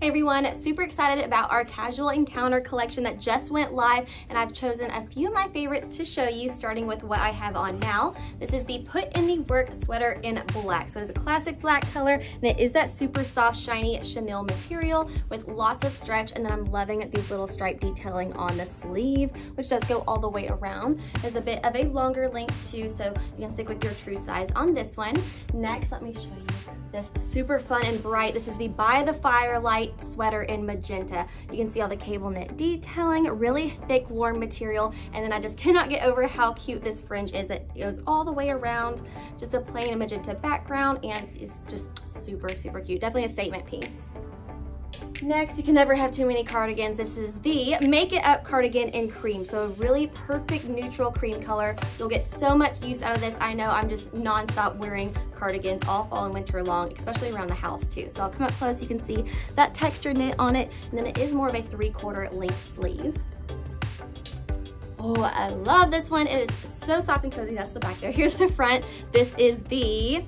Hey everyone, super excited about our casual encounter collection that just went live and I've chosen a few of my favorites to show you starting with what I have on now. This is the Put in the Work sweater in black. So it's a classic black color and it is that super soft shiny chenille material with lots of stretch and then I'm loving these little stripe detailing on the sleeve which does go all the way around. It's a bit of a longer length too so you can stick with your true size on this one. Next let me show you this super fun and bright. This is the By the Firelight sweater in magenta. You can see all the cable knit detailing, really thick, warm material. And then I just cannot get over how cute this fringe is. It goes all the way around, just a plain magenta background, and it's just super, super cute. Definitely a statement piece. Next, you can never have too many cardigans. This is the Make It Up cardigan in cream. So a really perfect neutral cream color. You'll get so much use out of this. I know I'm just nonstop wearing cardigans all fall and winter long, especially around the house too. So I'll come up close, you can see that texture knit on it. And then it is more of a three quarter length sleeve. Oh, I love this one. It is so soft and cozy. That's the back there. Here's the front. This is the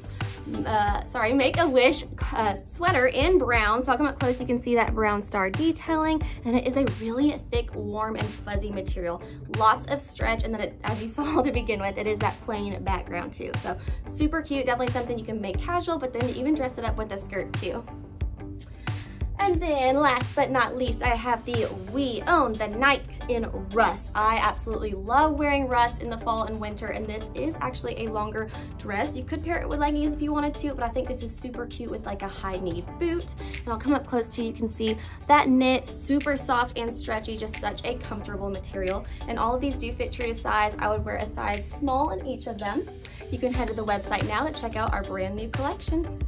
uh, sorry, Make a Wish uh, sweater in brown. So I'll come up close, you can see that brown star detailing. And it is a really thick, warm, and fuzzy material. Lots of stretch, and then it, as you saw to begin with, it is that plain background too. So super cute, definitely something you can make casual, but then even dress it up with a skirt too. And then last but not least, I have the We Own the Night in Rust. I absolutely love wearing rust in the fall and winter, and this is actually a longer dress. You could pair it with leggings if you wanted to, but I think this is super cute with like a high knee boot. And I'll come up close to you, you can see that knit, super soft and stretchy, just such a comfortable material. And all of these do fit true to size. I would wear a size small in each of them. You can head to the website now to check out our brand new collection.